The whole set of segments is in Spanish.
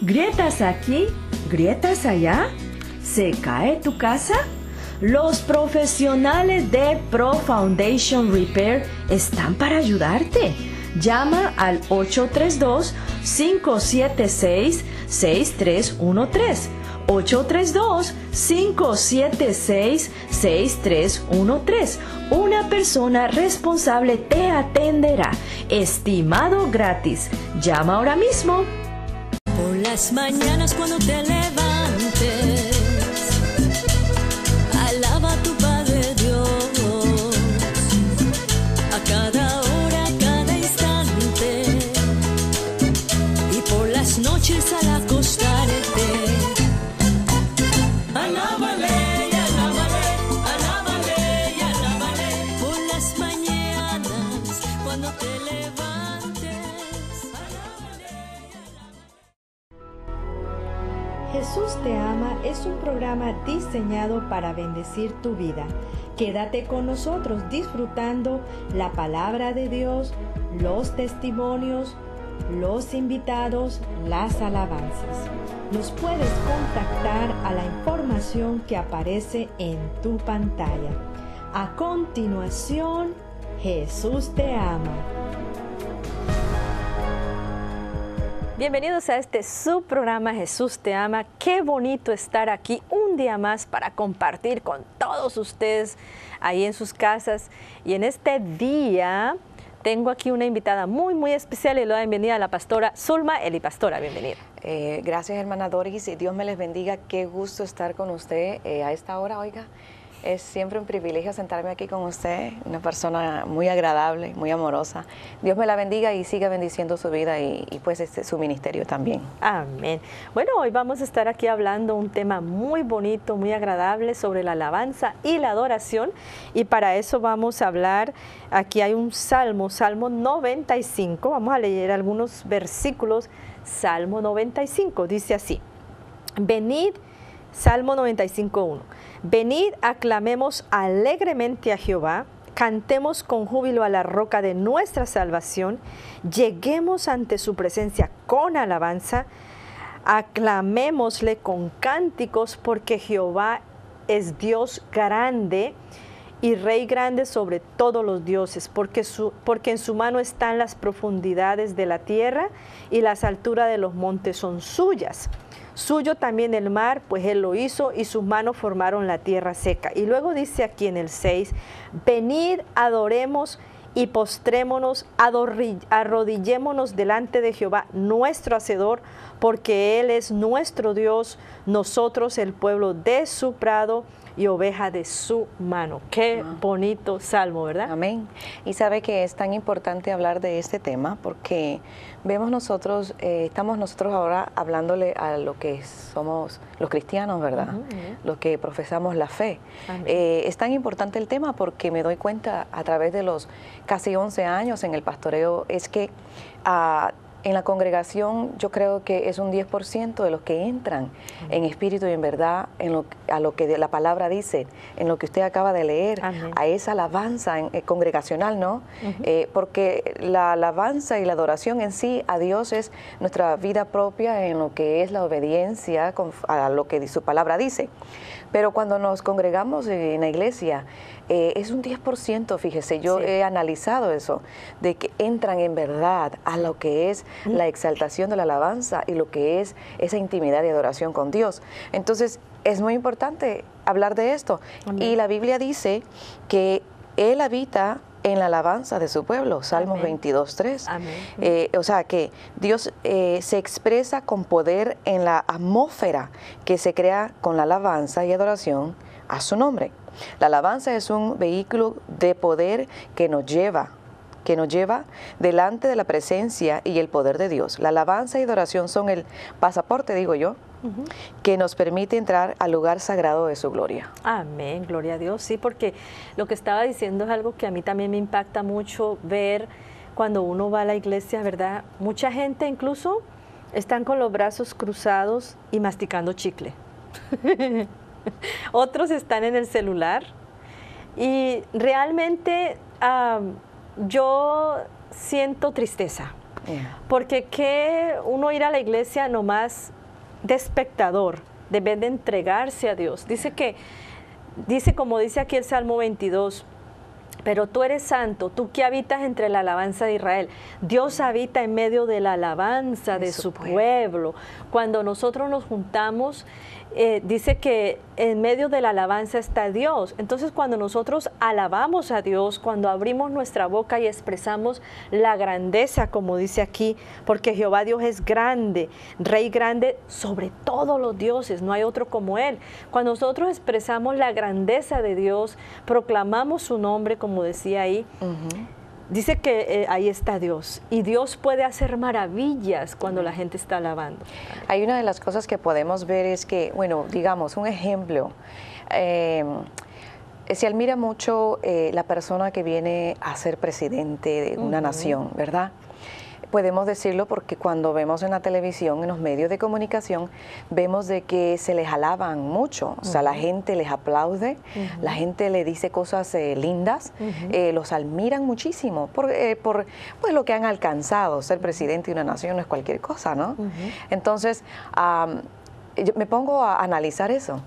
¿Grietas aquí? ¿Grietas allá? ¿Se cae tu casa? Los profesionales de Pro Foundation Repair están para ayudarte. Llama al 832-576-6313. 832-576-6313. Una persona responsable te atenderá. Estimado gratis. Llama ahora mismo. Las mañanas cuando te levantes, Jesús te ama es un programa diseñado para bendecir tu vida. Quédate con nosotros disfrutando la palabra de Dios, los testimonios, los invitados, las alabanzas. Nos puedes contactar a la información que aparece en tu pantalla. A continuación, Jesús te ama. Bienvenidos a este subprograma Jesús te ama. Qué bonito estar aquí un día más para compartir con todos ustedes ahí en sus casas. Y en este día tengo aquí una invitada muy, muy especial y le doy bienvenida a la pastora Zulma Eli Pastora. Bienvenida. Eh, gracias, hermana Doris, y Dios me les bendiga. Qué gusto estar con usted eh, a esta hora, oiga. Es siempre un privilegio sentarme aquí con usted, una persona muy agradable, muy amorosa. Dios me la bendiga y siga bendiciendo su vida y, pues este, su ministerio también. Amén. Bueno, hoy vamos a estar aquí hablando un tema muy bonito, muy agradable sobre la alabanza y la adoración. Y para eso vamos a hablar, aquí hay un salmo, Salmo 95. Vamos a leer algunos versículos. Salmo 95 dice así. Venid, Salmo 95.1. Venid, aclamemos alegremente a Jehová, cantemos con júbilo a la roca de nuestra salvación, lleguemos ante su presencia con alabanza, aclamémosle con cánticos, porque Jehová es Dios grande y Rey grande sobre todos los dioses, porque, su, porque en su mano están las profundidades de la tierra y las alturas de los montes son suyas. Suyo también el mar, pues él lo hizo y sus manos formaron la tierra seca. Y luego dice aquí en el 6, venid, adoremos y postrémonos, arrodillémonos delante de Jehová, nuestro Hacedor, porque Él es nuestro Dios, nosotros el pueblo de su prado y oveja de su mano. Qué bonito salmo, ¿verdad? Amén. Y sabe que es tan importante hablar de este tema porque vemos nosotros, eh, estamos nosotros ahora hablándole a lo que somos los cristianos, ¿verdad? Ujú. Los que profesamos la fe. Eh, es tan importante el tema porque me doy cuenta a través de los casi 11 años en el pastoreo, es que ah, en la congregación yo creo que es un 10% de los que entran en espíritu y en verdad en lo, a lo que la palabra dice, en lo que usted acaba de leer, Amén. a esa alabanza en- eh, congregacional, ¿no? Eh, porque la alabanza y la adoración en sí a Dios es nuestra vida propia en lo que es la obediencia con- a lo que su palabra dice. Pero cuando nos congregamos en la iglesia, eh, es un 10%, fíjese, yo Sí. he analizado eso, de que entran en verdad a lo que es la exaltación de la alabanza y lo que es esa intimidad y adoración con Dios. Entonces, es muy importante hablar de esto. Amén. Y la Biblia dice que Él habita en la alabanza de su pueblo, Salmos Amén. 22.3. Amén. Eh, o sea que Dios eh, se expresa con poder en la atmósfera que se crea con la alabanza y adoración a su nombre. La alabanza es un vehículo de poder que nos lleva que nos lleva delante de la presencia y el poder de Dios. La alabanza y adoración son el pasaporte, digo yo, que nos permite entrar al lugar sagrado de su gloria. Amén, gloria a Dios. Sí, porque lo que estaba diciendo es algo que a mí también me impacta mucho ver cuando uno va a la iglesia, ¿verdad? Mucha gente incluso están con los brazos cruzados y masticando chicle. Otros están en el celular y realmente yo siento tristeza Yeah. Porque que uno ir a la iglesia nomás de espectador, debe de entregarse a Dios. Dice que, dice como dice aquí el Salmo 22, pero tú eres santo, tú que habitas entre la alabanza de Israel. Dios habita en medio de la alabanza de, De su, su pueblo. pueblo. Cuando nosotros nos juntamos, eh, dice que en medio de la alabanza está Dios. Entonces cuando nosotros alabamos a Dios, cuando abrimos nuestra boca y expresamos la grandeza, como dice aquí, porque Jehová Dios es grande, Rey grande sobre todos los dioses, no hay otro como Él. Cuando nosotros expresamos la grandeza de Dios, proclamamos su nombre, como decía ahí. Dice que eh, ahí está Dios y Dios puede hacer maravillas cuando la gente está alabando. Hay una de las cosas que podemos ver es que, bueno, digamos, un ejemplo. eh, se admira mucho eh, la persona que viene a ser presidente de una nación, ¿verdad? Podemos decirlo porque cuando vemos en la televisión, en los medios de comunicación, vemos de que se les alaban mucho, o sea, la gente les aplaude, la gente le dice cosas eh, lindas, eh, los admiran muchísimo por, eh, por pues, lo que han alcanzado. Ser presidente de una nación no es cualquier cosa, ¿no? Entonces, am, yo me pongo a analizar eso.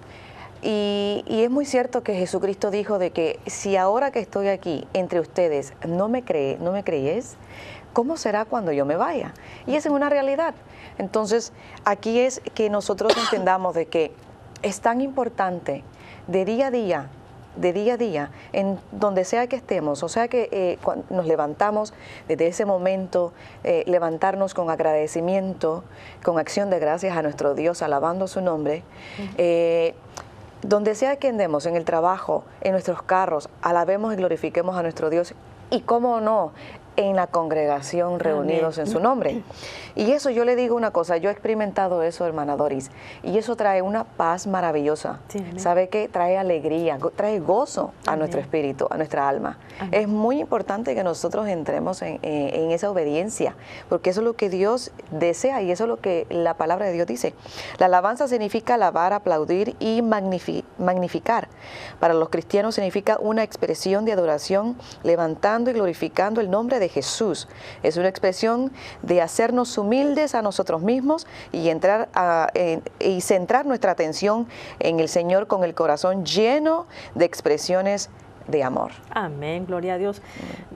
Y, y es muy cierto que Jesucristo dijo de que si ahora que estoy aquí entre ustedes no me cree, no me creéis, ¿cómo será cuando yo me vaya? Y esa es una realidad. Entonces, aquí es que nosotros entendamos de que es tan importante de día a día de día a día, en donde sea que estemos, o sea que eh, nos levantamos desde ese momento, eh, levantarnos con agradecimiento, con acción de gracias a nuestro Dios, alabando su nombre, eh, donde sea que andemos, en el trabajo, en nuestros carros, alabemos y glorifiquemos a nuestro Dios y cómo no, en la congregación reunidos en su nombre. Y eso yo le digo una cosa, yo he experimentado eso, hermana Doris, y eso trae una paz maravillosa. Sí. ¿Sabe qué? Trae alegría, trae gozo a Amén. nuestro espíritu, a nuestra alma. Amén. Es muy importante que nosotros entremos en, en- en esa obediencia, porque eso es lo que Dios desea y eso es lo que la palabra de Dios dice. La alabanza significa alabar, aplaudir y magnifi- magnificar. Para los cristianos significa una expresión de adoración, levantando y glorificando el nombre de Jesús. Es una expresión de hacernos humildes a nosotros mismos y entrar a- en- y centrar nuestra atención en el Señor con el corazón lleno de expresiones de amor. Amén, gloria a Dios.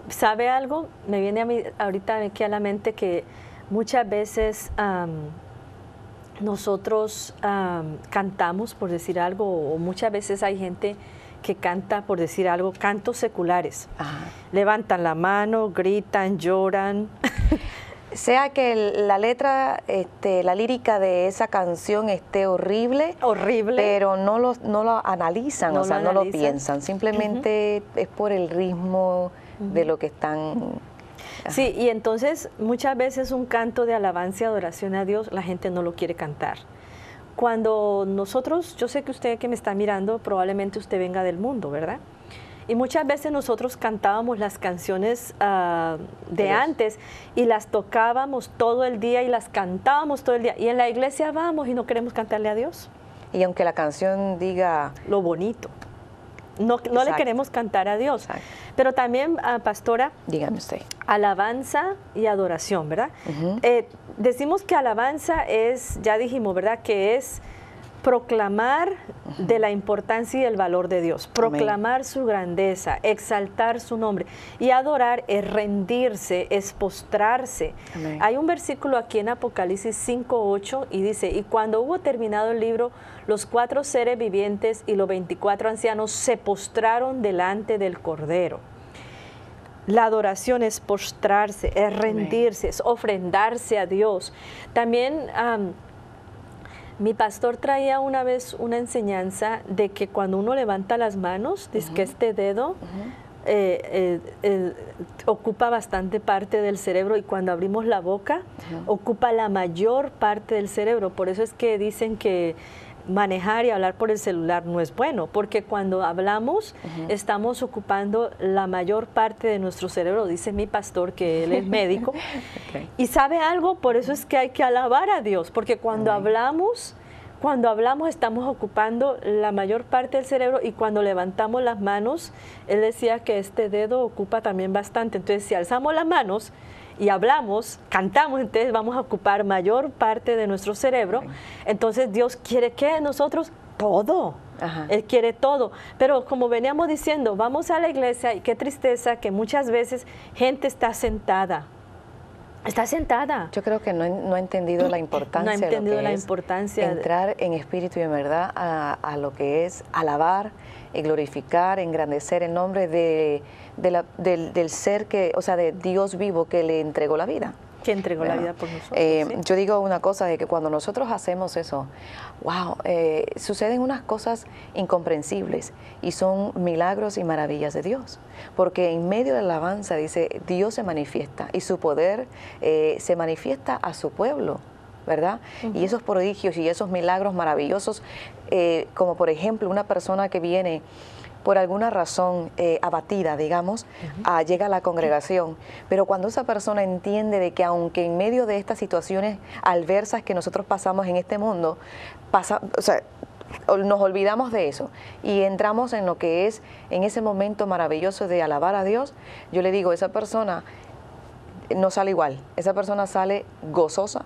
¿Sabe algo? Me viene a mí ahorita aquí a la mente que muchas veces nosotros am, cantamos, por decir algo, o muchas veces hay gente que canta, por decir algo, cantos seculares. Ajá. Levantan la mano, gritan, lloran. Sea que la letra, este, la lírica de esa canción esté horrible, Horrible. pero no lo, no lo analizan, No o lo sea, no lo piensan, simplemente es por el ritmo de lo que están... Sí, y entonces muchas veces un canto de alabanza y adoración a Dios, la gente no lo quiere cantar. Cuando nosotros, yo sé que usted que me está mirando, probablemente usted venga del mundo, ¿verdad? Y muchas veces nosotros cantábamos las canciones ah, de antes y las tocábamos todo el día y las cantábamos todo el día. Y en la iglesia vamos y no queremos cantarle a Dios Y aunque la canción diga... lo bonito. No, no le queremos cantar a Dios. Exacto. Pero también, ah, pastora, Dígame usted. alabanza y adoración, ¿verdad? Eh, decimos que alabanza es, ya dijimos, ¿verdad? Que es proclamar de la importancia y el valor de Dios, proclamar su grandeza, exaltar su nombre. Y adorar es rendirse, es postrarse. Amén. Hay un versículo aquí en Apocalipsis 5.8 y dice, y cuando hubo terminado el libro, los cuatro seres vivientes y los 24 ancianos se postraron delante del Cordero. La adoración es postrarse, es rendirse, es ofrendarse a Dios. También am, mi pastor traía una vez una enseñanza de que cuando uno levanta las manos, dice que este dedo eh, eh, eh, ocupa bastante parte del cerebro y cuando abrimos la boca ocupa la mayor parte del cerebro. Por eso es que dicen que manejar y hablar por el celular no es bueno, porque cuando hablamos estamos ocupando la mayor parte de nuestro cerebro, dice mi pastor que él es médico. Y sabe algo, por eso es que hay que alabar a Dios, porque cuando hablamos, cuando hablamos estamos ocupando la mayor parte del cerebro y cuando levantamos las manos, él decía que este dedo ocupa también bastante. Entonces, si alzamos las manos y hablamos, cantamos, entonces vamos a ocupar mayor parte de nuestro cerebro. Entonces Dios quiere que nosotros todo. Ajá. Él quiere todo. Pero como veníamos diciendo, vamos a la iglesia y qué tristeza que muchas veces gente está sentada. Está sentada. Yo creo que no, he- no ha entendido la importancia, No ha de lo entendido que la es importancia entrar en espíritu y en verdad a, a lo que es alabar y glorificar, engrandecer el nombre de, de la- del, del ser que, o sea, de Dios vivo que le entregó la vida. Que entregó la Bueno, vida por nosotros. eh, ¿sí? Yo digo una cosa, de que cuando nosotros hacemos eso, wow, eh, suceden unas cosas incomprensibles y son milagros y maravillas de Dios. Porque en medio de la alabanza, dice, Dios se manifiesta y su poder eh, se manifiesta a su pueblo. ¿Verdad? Y esos prodigios y esos milagros maravillosos, eh, como por ejemplo una persona que viene por alguna razón eh, abatida, digamos, ah, llega a la congregación. Pero cuando esa persona entiende de que aunque en medio de estas situaciones adversas que nosotros pasamos en este mundo, pasa, o sea, nos olvidamos de eso y entramos en lo que es en ese momento maravilloso de alabar a Dios, yo le digo, esa persona no sale igual, esa persona sale gozosa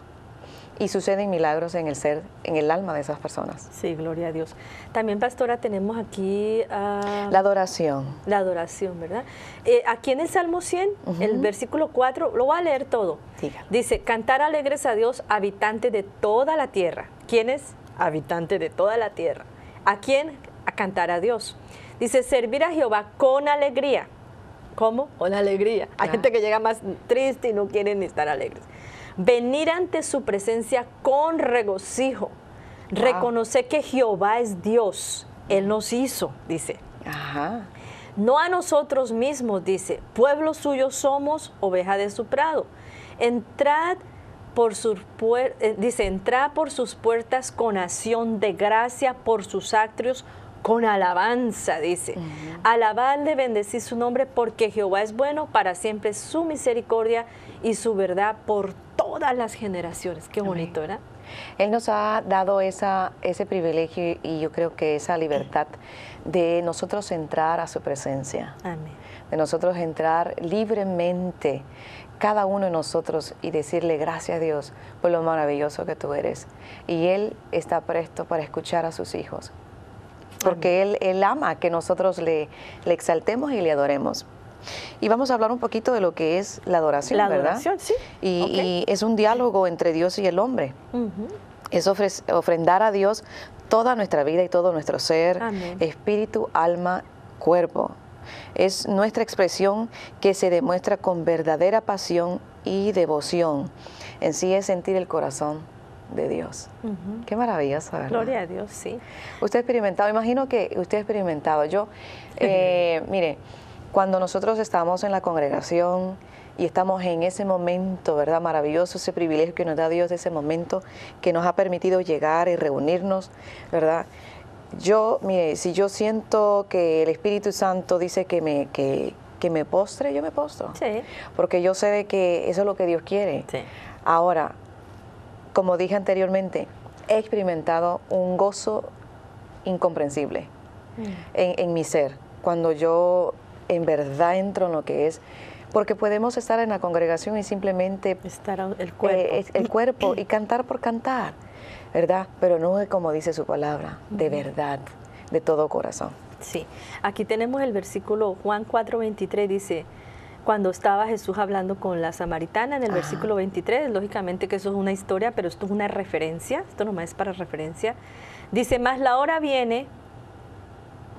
y suceden milagros en el ser, en el alma de esas personas. Sí, gloria a Dios. También, pastora, tenemos aquí ah, La adoración. la adoración, ¿verdad? Eh, aquí en el Salmo 100, el versículo 4, lo voy a leer todo. Dígalo. Dice, cantar alegres a Dios, habitante de toda la tierra. ¿Quién es? Habitante de toda la tierra. ¿A quién? A cantar a Dios. Dice, servir a Jehová con alegría. ¿Cómo? Con alegría. Hay Ah. gente que llega más triste y no quieren estar alegres. Venir ante su presencia con regocijo. Reconocer que Jehová es Dios. Él nos hizo, dice. Ajá. No a nosotros mismos, dice, pueblo suyo somos, oveja de su prado. Entrad por sus eh, dice, entrad por sus puertas con acción de gracia, por sus atrios con alabanza, dice. Alabadle, bendecid su nombre, porque Jehová es bueno, para siempre su misericordia y su verdad por todas las generaciones. Qué bonito, ¿verdad? Él nos ha dado esa, ese privilegio y yo creo que esa libertad de nosotros entrar a su presencia, Amén. de nosotros entrar libremente, cada uno de nosotros, y decirle gracias a Dios por lo maravilloso que tú eres. Y Él está presto para escuchar a sus hijos, porque Él, él ama que nosotros le, le exaltemos y le adoremos. Y vamos a hablar un poquito de lo que es la adoración, La ¿verdad? adoración, sí. Y, es un diálogo entre Dios y el hombre es ofre- ofrendar a Dios toda nuestra vida y todo nuestro ser, Amén. espíritu, alma, cuerpo. Es nuestra expresión que se demuestra con verdadera pasión y devoción. En sí es sentir el corazón de Dios. Qué maravilloso, ¿verdad? Gloria a Dios, sí. Usted ha experimentado, imagino que usted ha experimentado. Yo, eh, mire, cuando nosotros estamos en la congregación y estamos en ese momento, ¿verdad? Maravilloso, ese privilegio que nos da Dios ese momento que nos ha permitido llegar y reunirnos, ¿verdad? Yo, mire, si yo siento que el Espíritu Santo dice que me, que, que me postre, yo me postro. Sí. Porque yo sé de que eso es lo que Dios quiere. Sí. Ahora, como dije anteriormente, he experimentado un gozo incomprensible en, en mi ser, cuando yo en verdad entro en lo que es, porque podemos estar en la congregación y simplemente Estar el cuerpo. eh, es- el cuerpo y cantar por cantar, ¿verdad? Pero no es como dice su palabra, de verdad, de todo corazón. Sí, aquí tenemos el versículo Juan 4:23 dice, cuando estaba Jesús hablando con la samaritana en el Ajá. versículo 23, lógicamente que eso es una historia, pero esto es una referencia, esto nomás es para referencia. Dice, más la hora viene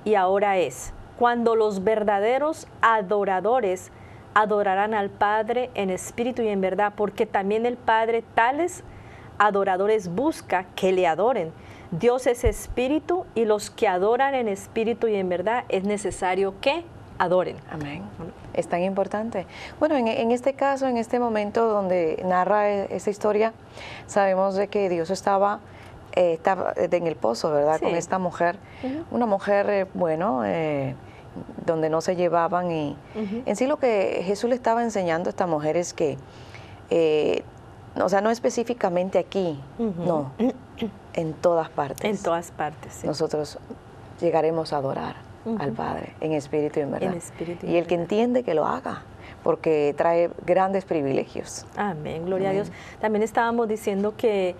y ahora es, cuando los verdaderos adoradores adorarán al Padre en espíritu y en verdad, porque también el Padre tales adoradores busca que le adoren. Dios es espíritu y los que adoran en espíritu y en verdad es necesario que adoren. Amén. Es tan importante. Bueno, en, en este caso, en este momento donde narra e- esa historia, sabemos de que Dios estaba, eh, estaba en el pozo, ¿verdad? Sí. Con esta mujer. Una mujer, eh, bueno, eh, donde no se llevaban. Y en sí lo que Jesús le estaba enseñando a esta mujer es que, eh, o sea, no específicamente aquí, no, en todas partes. En todas partes. sí. Nosotros llegaremos a adorar. al Padre en espíritu y en verdad. En espíritu y el que entiende que lo haga, porque trae grandes privilegios. Amén, gloria Amén. a Dios. También estábamos diciendo que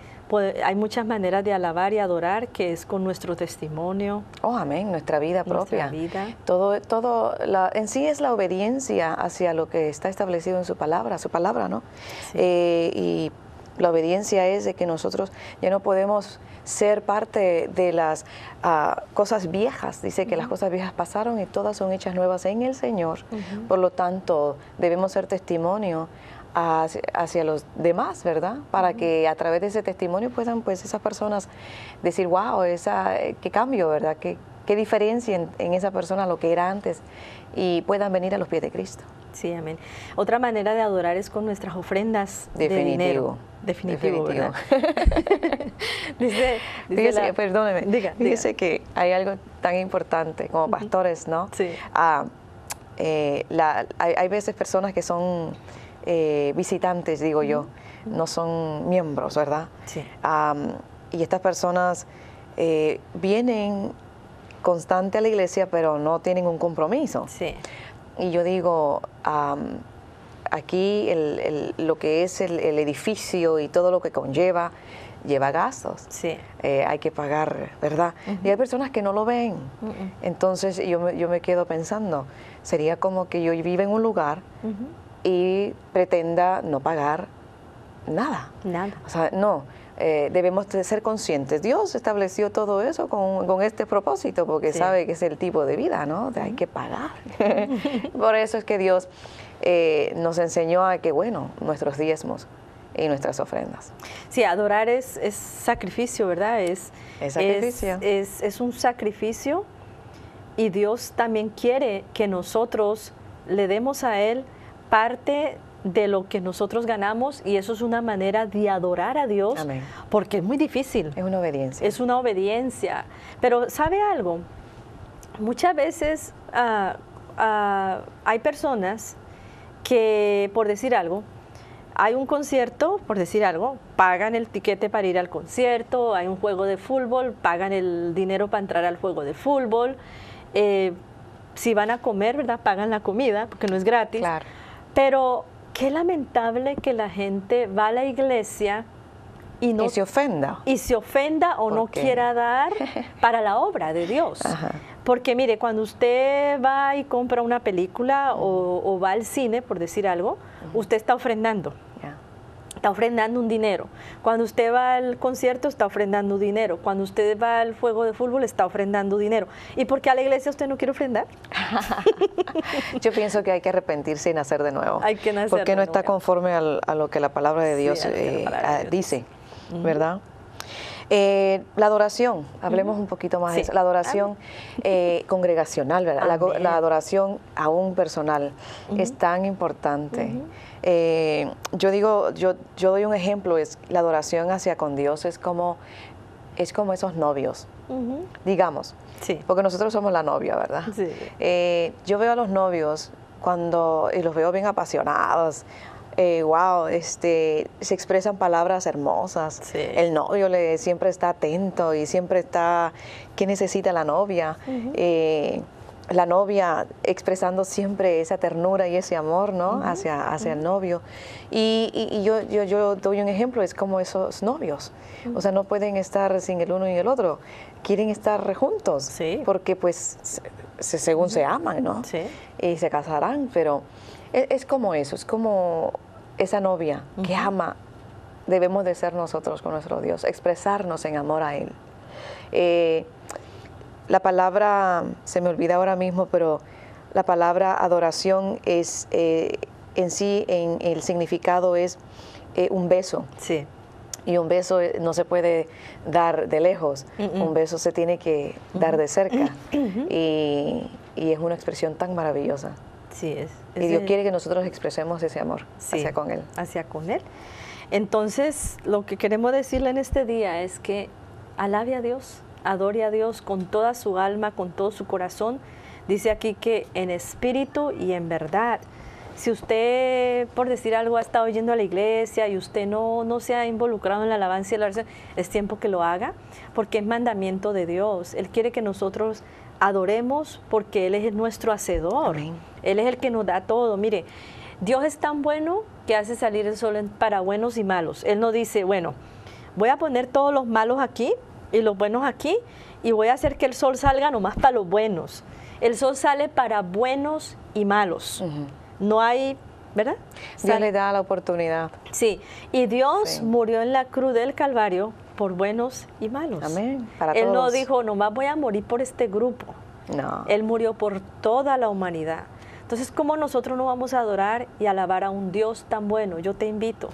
hay muchas maneras de alabar y adorar, que es con nuestro testimonio, Oh, amén, nuestra vida nuestra propia. vida. Todo, todo la- en sí es la obediencia hacia lo que está establecido en su palabra, su palabra, ¿no? Sí. Eh, y la obediencia es de que nosotros ya no podemos ser parte de las ah, cosas viejas. Dice que las cosas viejas pasaron y todas son hechas nuevas en el Señor. Por lo tanto, debemos ser testimonio hacia, hacia los demás, ¿verdad? Para que a través de ese testimonio puedan pues esas personas decir, wow, esa, eh, qué cambio, ¿verdad? Qué, qué diferencia en, en esa persona lo que era antes y puedan venir a los pies de Cristo. Sí, amén. Otra manera de adorar es con nuestras ofrendas de dinero. Definitivo. Definitivo, dice, dice Fíjese, la- perdóneme, Diga, fíjese diga. que hay algo tan importante como pastores, ¿no? Sí. Ah, eh, la- hay, hay veces personas que son eh, visitantes, digo yo, no son miembros, ¿verdad? Sí. Am, y estas personas eh, vienen constante a la iglesia, pero no tienen un compromiso. Sí, Y yo digo, am, aquí el- el- lo que es el, el edificio y todo lo que conlleva, lleva gastos. sí. Eh, hay que pagar, ¿verdad? Y hay personas que no lo ven. Entonces yo me, yo me quedo pensando, sería como que yo viva en un lugar y pretenda no pagar nada. Nada. O sea, no, eh, debemos de ser conscientes. Dios estableció todo eso con, con este propósito, porque Sí. sabe que es el tipo de vida, ¿no? De hay que pagar. Por eso es que Dios eh, nos enseñó a que, bueno, nuestros diezmos y nuestras ofrendas. Sí, adorar es, es sacrificio, ¿verdad? Es, Es sacrificio. Es, es un sacrificio y Dios también quiere que nosotros le demos a Él parte de lo que nosotros ganamos y eso es una manera de adorar a Dios Amén. porque es muy difícil. Es una obediencia. Es una obediencia. Pero ¿sabe algo? Muchas veces ah, ah, hay personas que, por decir algo, hay un concierto, por decir algo, pagan el tiquete para ir al concierto, hay un juego de fútbol, pagan el dinero para entrar al juego de fútbol. eh, si van a comer, ¿verdad? Pagan la comida, porque no es gratis. Claro. Pero qué lamentable que la gente va a la iglesia y no y se ofenda. y se ofenda o ¿Por no qué? quiera dar para la obra de Dios. Ajá. Porque mire, cuando usted va y compra una película o, o va al cine, por decir algo, usted está ofrendando. Está ofrendando un dinero. Cuando usted va al concierto, está ofrendando dinero. Cuando usted va al juego de fútbol, está ofrendando dinero. ¿Y por qué a la iglesia usted no quiere ofrendar? Yo pienso que hay que arrepentirse y nacer de nuevo. Hay que nacer Porque de no está conforme al- a lo que la palabra de Dios eh, palabra de ah, Dios dice, ¿verdad? Eh, la adoración, hablemos un poquito más de eso. La adoración eh, congregacional, ¿verdad? La, la adoración aún personal es tan importante. Eh, yo digo, yo, yo doy un ejemplo, es la adoración hacia con Dios es como, es como esos novios, digamos, Sí. porque nosotros somos la novia, ¿verdad? Sí. Yo veo a los novios cuando y los veo bien apasionados. Eh, wow, este, se expresan palabras hermosas. Sí. El novio le siempre está atento y siempre está qué necesita la novia. Eh, la novia expresando siempre esa ternura y ese amor, ¿no? Hacia, hacia el novio. Y, y- y yo, yo, yo doy un ejemplo, es como esos novios. O sea, no pueden estar sin el uno y el otro. Quieren estar juntos. Sí. Porque pues se- se- según se aman, ¿no? Sí. Y se casarán, pero es, es como eso, es como esa novia que ama. Debemos de ser nosotros con nuestro Dios, expresarnos en amor a Él. Eh, la palabra, se me olvida ahora mismo, pero la palabra adoración es eh, en sí, en el significado es eh, un beso. Sí. Y un beso eh, no se puede dar de lejos, un beso se tiene que dar de cerca. y, y es una expresión tan maravillosa. Sí, es. Y Dios quiere que nosotros expresemos ese amor Sí, hacia con Él. Hacia con Él. Entonces, lo que queremos decirle en este día es que alabe a Dios, adore a Dios con toda su alma, con todo su corazón. Dice aquí que en espíritu y en verdad. Si usted, por decir algo, ha estado yendo a la iglesia y usted no, no se ha involucrado en la alabanza y la oración, es tiempo que lo haga, porque es mandamiento de Dios. Él quiere que nosotros adoremos porque Él es nuestro hacedor. Amén. Él es el que nos da todo. Mire, Dios es tan bueno que hace salir el sol para buenos y malos. Él no dice, bueno, voy a poner todos los malos aquí y los buenos aquí y voy a hacer que el sol salga nomás para los buenos. El sol sale para buenos y malos. No hay, ¿verdad? Dios le da la oportunidad. Sí, y Dios Sí. murió en la cruz del Calvario por buenos y malos. Amén, para Él no todos. dijo, nomás voy a morir por este grupo. No. Él murió por toda la humanidad. Entonces, ¿cómo nosotros no vamos a adorar y alabar a un Dios tan bueno? Yo te invito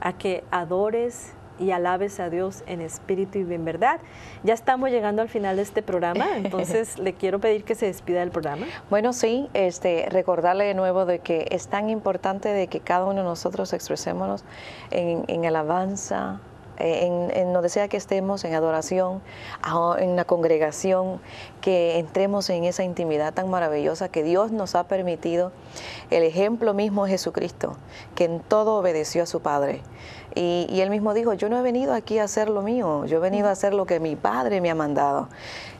a que adores y alabes a Dios en espíritu y en verdad. Ya estamos llegando al final de este programa, entonces le quiero pedir que se despida del programa. Bueno, sí, este, recordarle de nuevo de que es tan importante de que cada uno de nosotros expresémonos en, en alabanza, en, en donde sea que estemos, en adoración, en la congregación, que entremos en esa intimidad tan maravillosa que Dios nos ha permitido. El ejemplo mismo es Jesucristo, que en todo obedeció a su Padre. Y, él mismo dijo, yo no he venido aquí a hacer lo mío, yo he venido a hacer lo que mi Padre me ha mandado.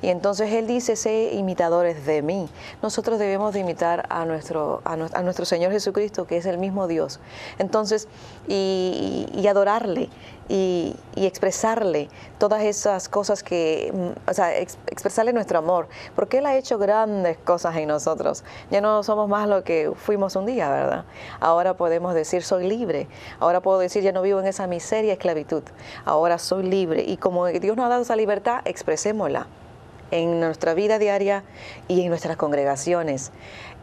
Y entonces él dice, sé imitadores de mí. Nosotros debemos de imitar a nuestro, a, nues- a nuestro Señor Jesucristo, que es el mismo Dios. Entonces, y adorarle y, expresarle todas esas cosas que, mm, o sea, ex- expresarle nuestro amor, porque Él ha hecho grandes cosas en nosotros. Ya no somos más lo que fuimos un día, ¿verdad? Ahora podemos decir, soy libre. Ahora puedo decir, ya no vivo en esa miseria esclavitud. Ahora soy libre. Y como Dios nos ha dado esa libertad, expresémosla en nuestra vida diaria y en nuestras congregaciones.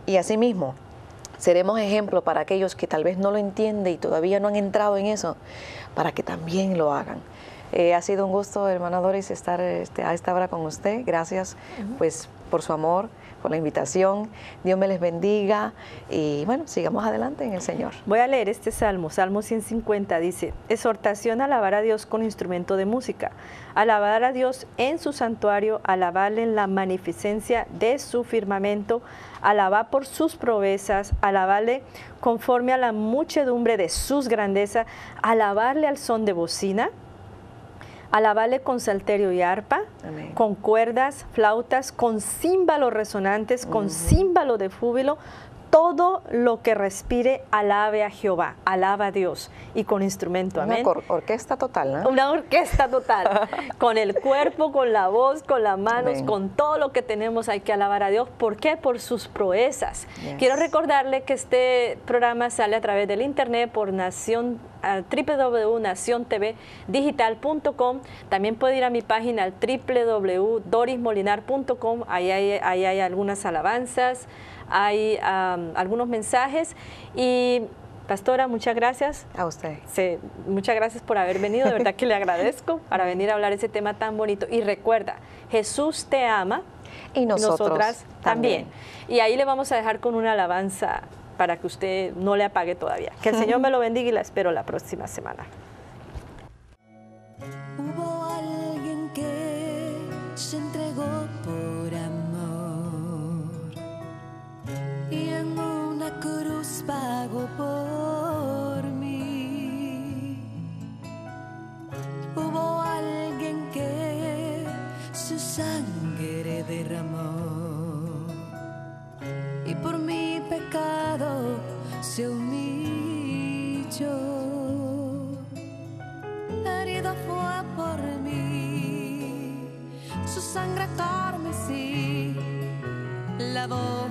Y asimismo, seremos ejemplo para aquellos que tal vez no lo entienden y todavía no han entrado en eso, para que también lo hagan. Eh, ha sido un gusto, hermana Doris, estar este, a esta hora con usted. Gracias pues, por su amor, la invitación. Dios me les bendiga y bueno, sigamos adelante en el Señor. Voy a leer este salmo, Salmo 150, dice, exhortación a alabar a Dios con instrumento de música, alabar a Dios en su santuario, alabarle en la magnificencia de su firmamento, alabar por sus proezas, alabarle conforme a la muchedumbre de sus grandezas, alabarle al son de bocina, alabarle con salterio y arpa, Amén. con cuerdas, flautas, con címbalos resonantes, con címbalo de júbilo, todo lo que respire alabe a Jehová, alaba a Dios y con instrumento, Una amén. cor- orquesta total, ¿no? Una orquesta total, con el cuerpo, con la voz, con las manos, con todo lo que tenemos hay que alabar a Dios. ¿Por qué? Por sus proezas. Yes. Quiero recordarle que este programa sale a través del internet por Nación www.naciontvdigital.com. También puede ir a mi página al www.dorismolinar.com. Ahí hay, ahí hay algunas alabanzas, hay am, algunos mensajes y Pastora, muchas gracias. A usted. Muchas gracias por haber venido, de verdad que le agradezco para venir a hablar ese tema tan bonito. Y recuerda, Jesús te ama Y nosotros nosotras también. también. Y ahí le vamos a dejar con una alabanza para que usted no le apague todavía. Que el Señor me lo bendiga y la espero la próxima semana. Pagó por mí. Hubo alguien que su sangre derramó y por mi pecado se humilló herido fue por mí, su sangre carmesí lavó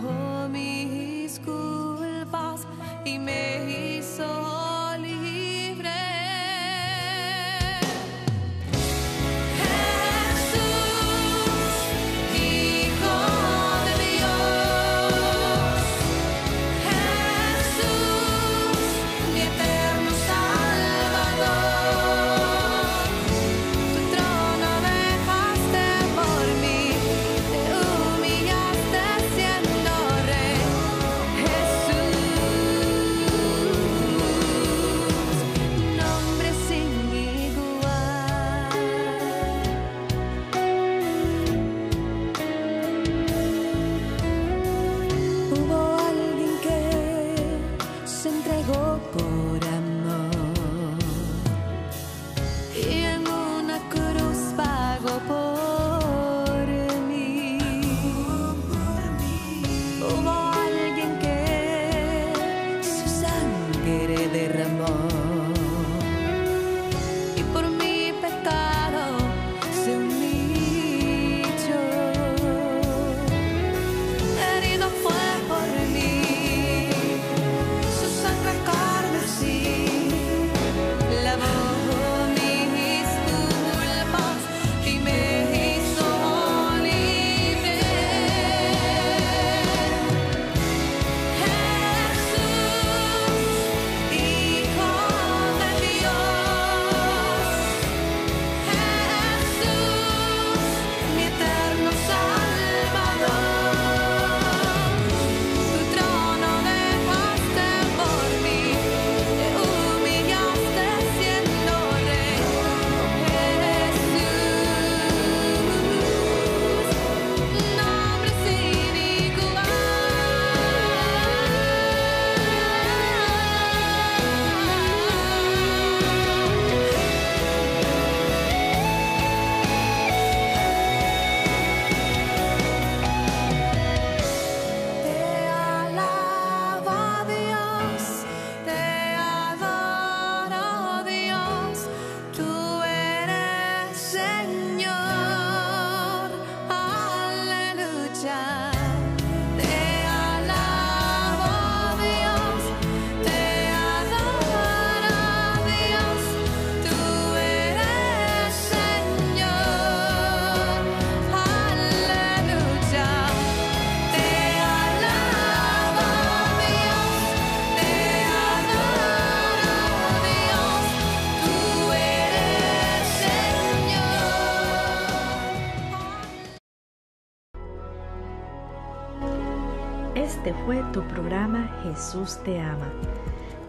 Jesús te ama.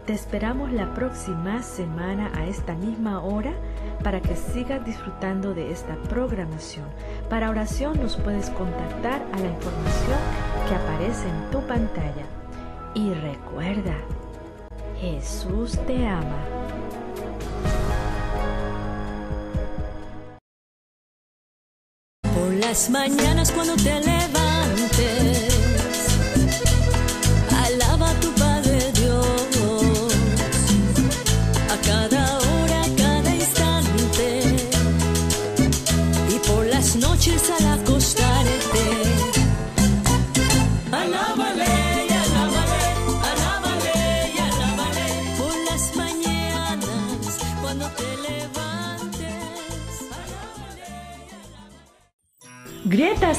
Te esperamos la próxima semana a esta misma hora para que sigas disfrutando de esta programación. Para oración nos puedes contactar a la información que aparece en tu pantalla. Y recuerda, Jesús te ama. Por las mañanas cuando te levantes,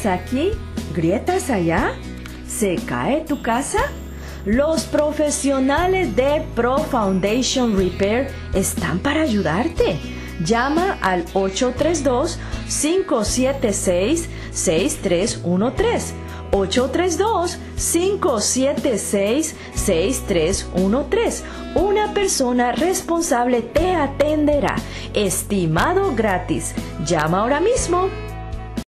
¿Grietas aquí? ¿Grietas allá? ¿Se cae tu casa? Los profesionales de Pro Foundation Repair están para ayudarte. Llama al 832-576-6313. 832-576-6313. Una persona responsable te atenderá. Estimado gratis. Llama ahora mismo